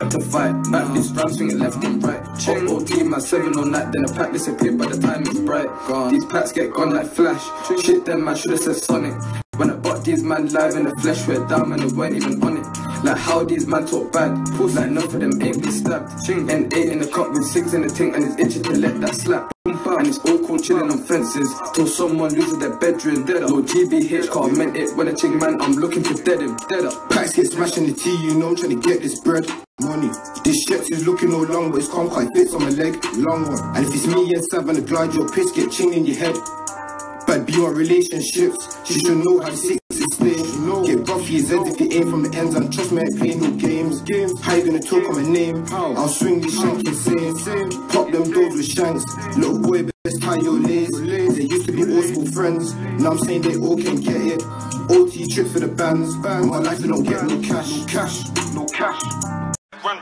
to fight. Back this round swinging left and right. Ching OT oh, oh, my seven on that, then a pack disappear by the time it's bright. Gone. These packs get gone like flash. Shit, them man should've said Sonic. When I bought these man live in the flesh, we're down and they weren't even on it. Like how these man talk bad, pulls like none of them ain't be stabbed. Ching and eight in the cup with six in the ting and it's itching to let that slap. It's all cool chilling on fences till someone loses their bedroom. Dead up. No GBH can't meant it when a ching man, I'm looking to dead him. Dead up. Packs get smashed in the tea, you know, I'm trying to get this bread. Money. This shirt is looking all long, but it's calm quite fits on my leg. Long one. And if it's me and Sav and the glide, your piss get ching in your head. But beyond relationships, she should know how to sit stay. Get buffy as if you ain't from the ends, and trust me, I playing no games. games. How you gonna talk on my name? How? I'll swing these shank insane. Doors. Little boy, best tie your lays. They used to be old school friends. Now I'm saying they all can get it. OT trip for the bands. My life, they don't get no cash. No cash. No cash. Run.